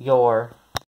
your